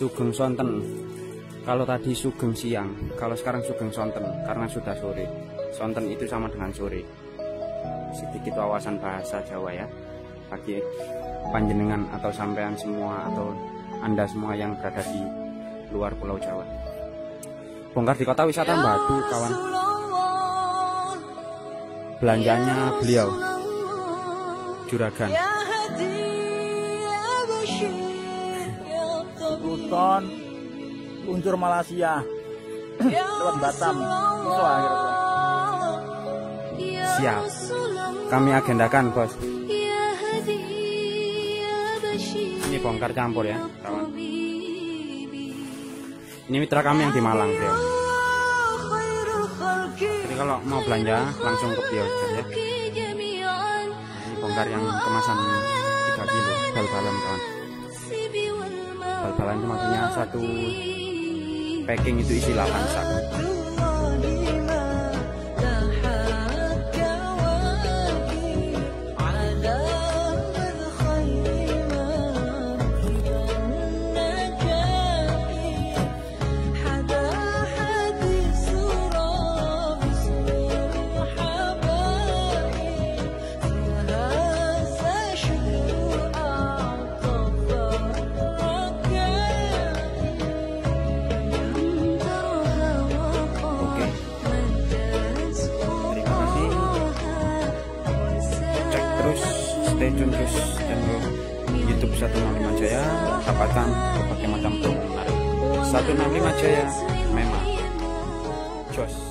Sugeng Sonten. Kalau tadi Sugeng siang kalau sekarang Sugeng Sonten karena sudah sore. Sonten itu sama dengan sore. Sedikit wawasan bahasa Jawa ya. Bagi panjenengan atau sampean semua atau anda semua yang berada di luar pulau Jawa. Bongkar di kota wisata Batu kawan. Belanjanya beliau. Juragan Luton luncur Malaysia. Lewat Batam. Itu akhirnya. Siap. Kami agendakan bos. Ini bongkar campur ya kawan. Ini mitra kami yang di Malang beliau jadi kalau mau belanja langsung ke saja ya. Ini bongkar yang kemasan 3 kilo bal-balan kawan bal-balan itu maksudnya satu packing itu isi 8 sak stay tune terus channel YouTube 165 Jaya. Dapatkan berbagai macam promo menarik. 165 Jaya memang jos.